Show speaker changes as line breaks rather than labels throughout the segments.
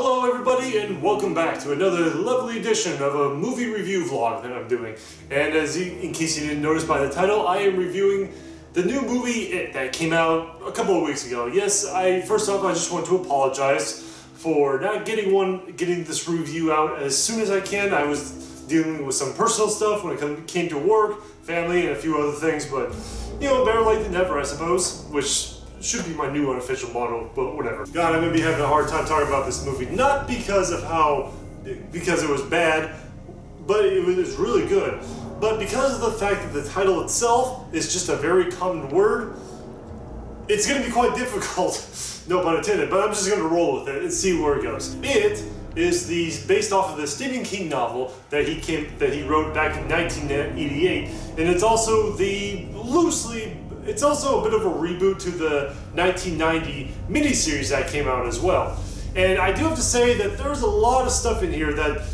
Hello everybody and welcome back to another lovely edition of a movie review vlog that I'm doing. And as you, in case you didn't notice by the title, I am reviewing the new movie It that came out a couple of weeks ago. Yes, I first off I just want to apologize for not getting one getting this review out as soon as I can. I was dealing with some personal stuff when it came to work, family, and a few other things, but you know, better late than never, I suppose, which should be my new unofficial motto, but whatever. God, I'm gonna be having a hard time talking about this movie, not because of how, because it was bad, but it was really good, but because of the fact that the title itself is just a very common word, it's gonna be quite difficult, no pun intended, but I'm just gonna roll with it and see where it goes. It is the based off of the Stephen King novel that he came that he wrote back in 1988, and it's also the loosely it's also a bit of a reboot to the 1990 miniseries that came out as well. And I do have to say that there's a lot of stuff in here that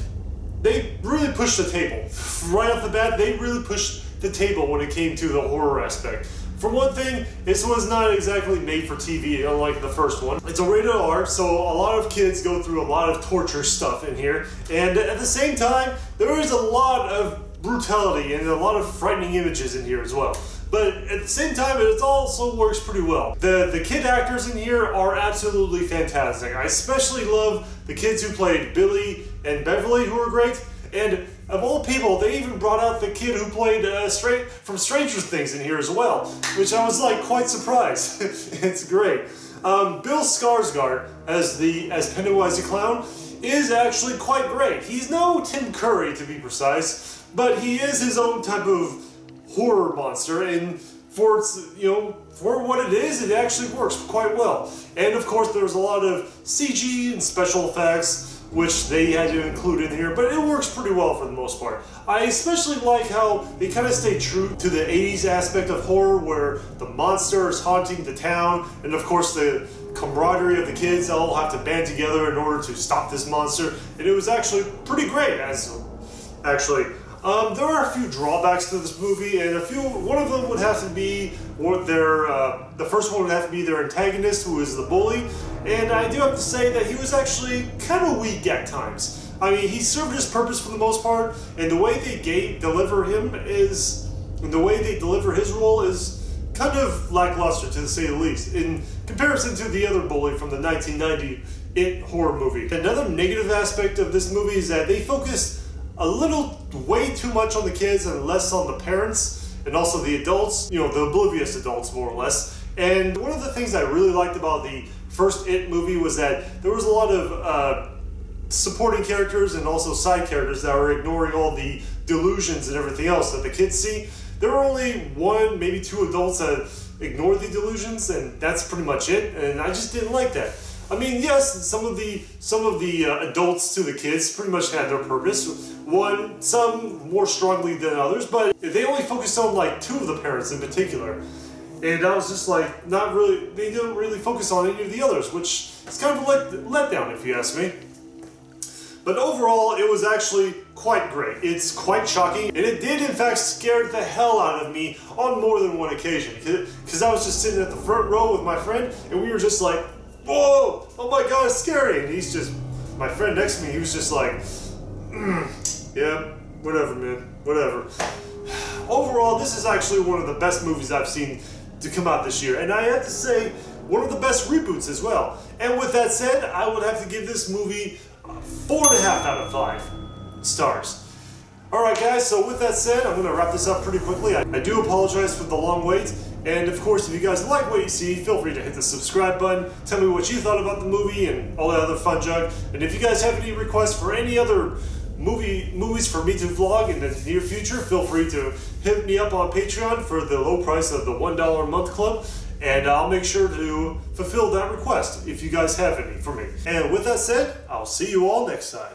they really pushed the table. Right off the bat, they really pushed the table when it came to the horror aspect. For one thing, this was not exactly made for TV, unlike the first one. It's a rated R, so a lot of kids go through a lot of torture stuff in here. And at the same time, there is a lot of brutality and a lot of frightening images in here as well but at the same time, it also works pretty well. The, the kid actors in here are absolutely fantastic. I especially love the kids who played Billy and Beverly, who are great. And of all people, they even brought out the kid who played uh, straight from Stranger Things in here as well, which I was like quite surprised. it's great. Um, Bill Skarsgård as the as Pennywise the Clown is actually quite great. He's no Tim Curry to be precise, but he is his own type of horror monster, and for its, you know, for what it is, it actually works quite well. And of course, there's a lot of CG and special effects, which they had to include in here, but it works pretty well for the most part. I especially like how they kind of stay true to the 80s aspect of horror, where the monster is haunting the town, and of course the camaraderie of the kids all have to band together in order to stop this monster, and it was actually pretty great, as actually um, there are a few drawbacks to this movie, and a few. One of them would have to be their. Uh, the first one would have to be their antagonist, who is the bully, and I do have to say that he was actually kind of weak at times. I mean, he served his purpose for the most part, and the way they gate, deliver him is, and the way they deliver his role is kind of lackluster, to say the least, in comparison to the other bully from the 1990 It horror movie. Another negative aspect of this movie is that they focused a little way too much on the kids and less on the parents and also the adults, you know, the oblivious adults more or less. And one of the things I really liked about the first It movie was that there was a lot of uh, supporting characters and also side characters that were ignoring all the delusions and everything else that the kids see. There were only one, maybe two adults that ignored the delusions, and that's pretty much it. And I just didn't like that. I mean, yes, some of the some of the uh, adults to the kids pretty much had their purpose. One, some more strongly than others, but they only focused on like two of the parents in particular. And I was just like, not really, they didn't really focus on any of the others, which is kind of a let, letdown if you ask me. But overall, it was actually quite great. It's quite shocking, and it did in fact scare the hell out of me on more than one occasion. Because I was just sitting at the front row with my friend, and we were just like, whoa, oh my god, it's scary. And he's just, my friend next to me, he was just like, mm, yeah, whatever, man, whatever. Overall, this is actually one of the best movies I've seen to come out this year. And I have to say, one of the best reboots as well. And with that said, I would have to give this movie four and a half out of five stars. Alright guys, so with that said, I'm going to wrap this up pretty quickly. I, I do apologize for the long wait. And of course, if you guys like what you see, feel free to hit the subscribe button. Tell me what you thought about the movie and all that other fun junk. And if you guys have any requests for any other movie movies for me to vlog in the near future, feel free to hit me up on Patreon for the low price of the $1 a month club. And I'll make sure to fulfill that request if you guys have any for me. And with that said, I'll see you all next time.